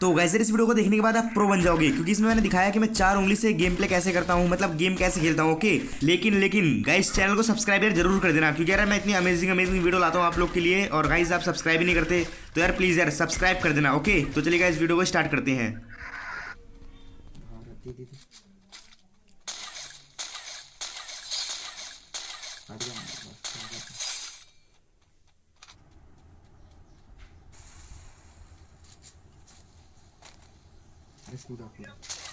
तो गैस इस वीडियो को देखने के बाद आप प्रो बन जाओगे, क्योंकि इसमें मैंने दिखाया कि मैं चार उंगली से गेम प्ले कैसे करता हूँ मतलब गेम कैसे खेलता हूँ ओके लेकिन लेकिन गाइस चैनल को सब्सक्राइब यार ज़रूर कर देना, क्योंकि यार मैं इतनी अमेजिंग अमेजिंग वीडियो लाता हूँ आप लोग के लिए, और गाइस आप सब्सक्राइब ही नहीं करते तो यार प्लीज़ यार सब्सक्राइब कर देना ओके तो चलिए गाइस वीडियो को स्टार्ट करते हैं। भारत दीदी techniker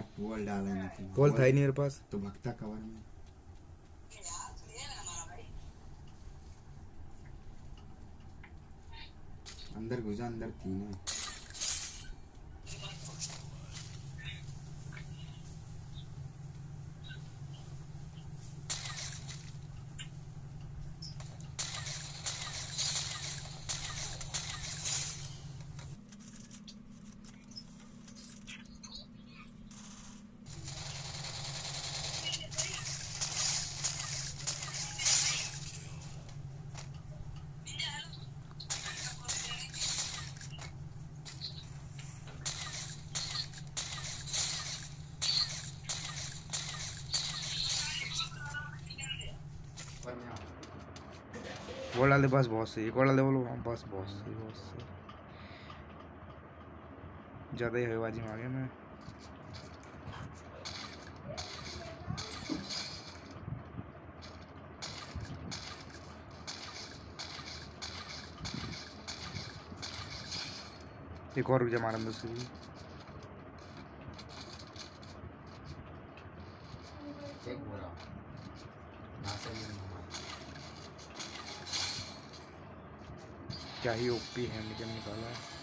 हाँ, टोल डाला नहीं तुम बॉल था ही नहीं मेरे पास। तो भक्ता कवर में। अंदर घुसा अंदर तीन है। बॉल डाल दे बस बहुत सही और डाल दे बोलो हाँ, बस बहुत सही बहुत सही। ज़्यादा ही हवाबाजी में मैं। एक और रुक जा मारा अंदर से एक बोरा। क्या ही ओपी है निकल निकाला है